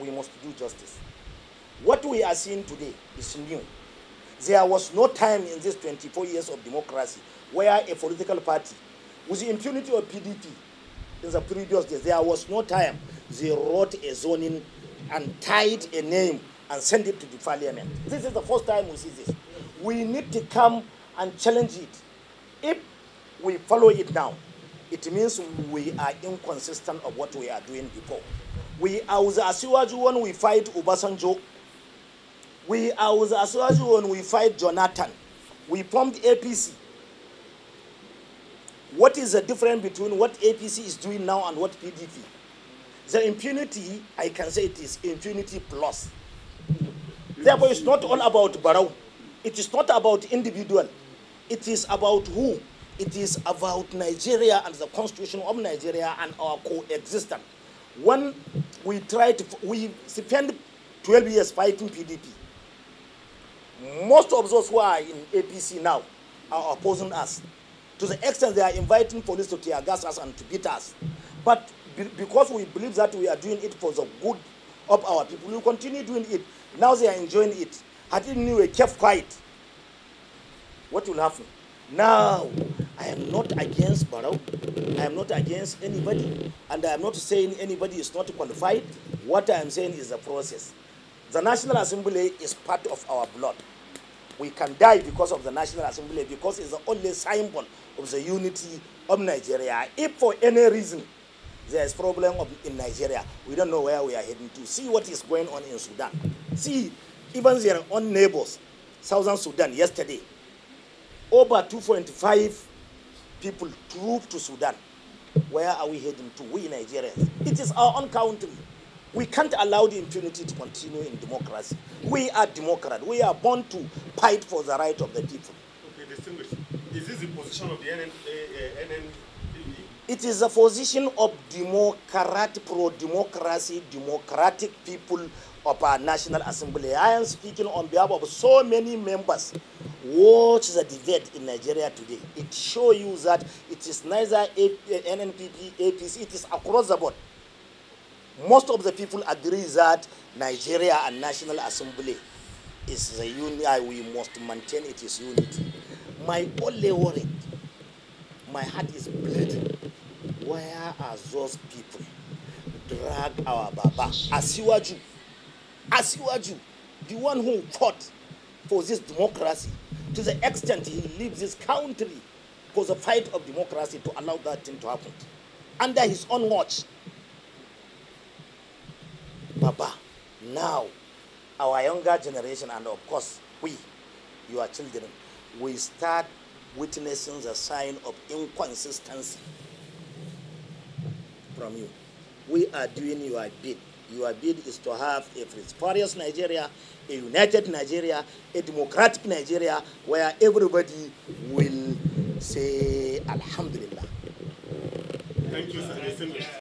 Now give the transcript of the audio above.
we must do justice. What we are seeing today is new. There was no time in these 24 years of democracy where a political party, with the impunity of PDP in the previous days, there was no time they wrote a zoning and tied a name and sent it to the parliament. This is the first time we see this. We need to come and challenge it. If we follow it now, it means we are inconsistent of what we are doing before. We with Asiwaju when we fight Obasanjo. We are with Asiwaju when we fight Jonathan. We formed APC. What is the difference between what APC is doing now and what PDP? The impunity, I can say it is impunity plus. Therefore, it's not all about Barau. It is not about individual. It is about who. It is about Nigeria and the constitution of Nigeria and our coexistence. When we try to, we spend 12 years fighting PDP. Most of those who are in APC now are opposing us. To the extent they are inviting police to tear gas us and to beat us. But be because we believe that we are doing it for the good of our people, we continue doing it. Now they are enjoying it. Had it knew kept quiet, what will happen? Now, I am not against Barau. I am not against anybody. And I am not saying anybody is not qualified. What I am saying is the process. The National Assembly is part of our blood. We can die because of the National Assembly because it's the only symbol of the unity of Nigeria. If for any reason there is problem of, in Nigeria, we don't know where we are heading to. See what is going on in Sudan. See, even their own neighbors, Southern Sudan, yesterday, over 2.5 people trooped to Sudan. Where are we heading to? We Nigerians. It is our own country. We can't allow the impunity to continue in democracy. We are democrat. We are born to fight for the right of the people. Okay, distinguished. Is this the position of the NN, uh, NNPP? It is a position of democrat, pro-democracy, democratic people of our National Assembly. I am speaking on behalf of so many members. Watch the debate in Nigeria today. It shows you that it is neither A- eh, NNPP, APC, it is across the board. Most of the people agree that Nigeria and National Assembly is the union, uh, we must maintain it is unity. My only worry, my heart is bleeding. Where are those people? Drag our Baba, Asiwaju, Asiwaju, the one who fought for this democracy, to the extent he leaves his country for the fight of democracy to allow that thing to happen. Under his own watch, Baba, now our younger generation, and of course we, your children, we start witnessing the sign of inconsistency from you. We are doing your bid. Your bid is to have a prosperous Nigeria, a united Nigeria, a democratic Nigeria, where everybody will say Alhamdulillah. Thank you, sir.